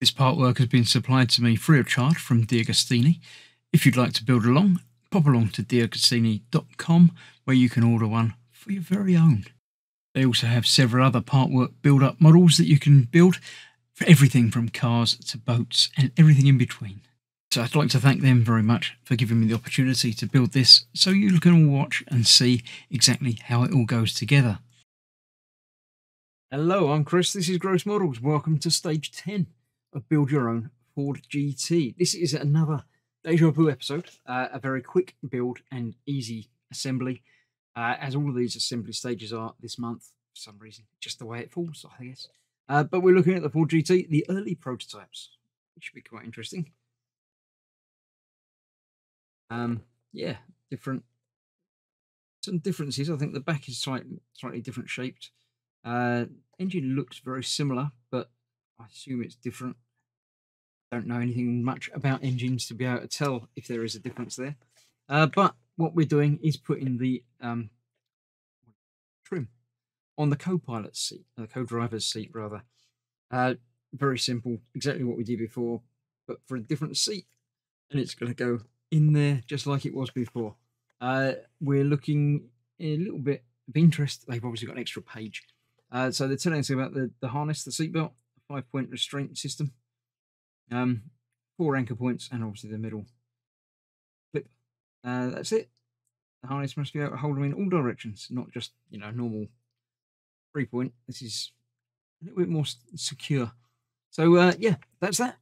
This part work has been supplied to me free of charge from DeAgostini. If you'd like to build along, pop along to deagostini.com where you can order one for your very own. They also have several other part work build up models that you can build for everything from cars to boats and everything in between. So I'd like to thank them very much for giving me the opportunity to build this so you can all watch and see exactly how it all goes together. Hello, I'm Chris. This is Gross Models. Welcome to stage 10 of Build Your Own Ford GT. This is another Deja Vu episode, uh, a very quick build and easy assembly, uh, as all of these assembly stages are this month for some reason, just the way it falls, I guess. Uh, but we're looking at the Ford GT, the early prototypes, which should be quite interesting. Um, yeah, different, some differences. I think the back is slightly, slightly different shaped. Uh, engine looks very similar, I assume it's different. Don't know anything much about engines to be able to tell if there is a difference there. Uh, but what we're doing is putting the um, trim on the co-pilot seat, the co-driver's seat rather. Uh, very simple, exactly what we did before, but for a different seat. And it's going to go in there just like it was before. Uh, we're looking a little bit of interest. They've obviously got an extra page. Uh, so they're telling us about the, the harness, the seatbelt, five point restraint system, um, four anchor points, and obviously the middle clip. Uh, that's it. The harness must be able to hold them in all directions, not just you know normal three point. This is a little bit more secure. So uh, yeah, that's that.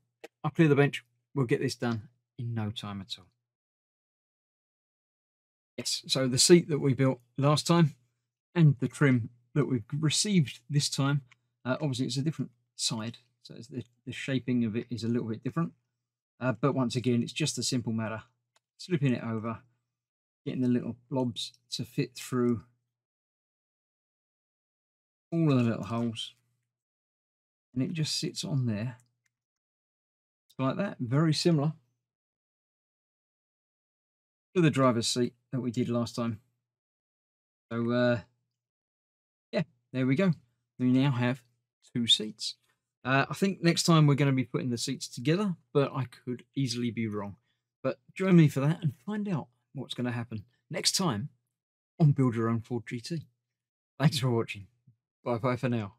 I'll clear the bench. We'll get this done in no time at all. Yes, so the seat that we built last time and the trim that we've received this time, uh, obviously it's a different side, so the, the shaping of it is a little bit different. Uh, but once again, it's just a simple matter. Slipping it over, getting the little blobs to fit through all of the little holes. And it just sits on there. like that, very similar to the driver's seat that we did last time. So, uh, yeah, there we go. We now have two seats. Uh, I think next time we're going to be putting the seats together, but I could easily be wrong. But join me for that and find out what's going to happen next time on Build Your Own Ford GT. Thanks for watching. Bye bye for now.